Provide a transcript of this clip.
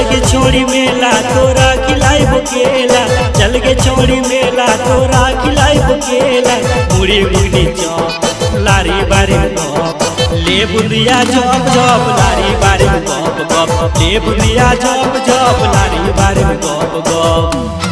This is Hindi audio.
चल के छोड़ी मेला तोरा खिलाई बुकेला चल के छोड़ी मेला तोरा खिलाई बुकेला पूरी बुनी चौप लारी बारी गप। ले बुनिया जप जप, लारी बारी गप गप। ले बुनिया जप जप, लारी बारी गप गप।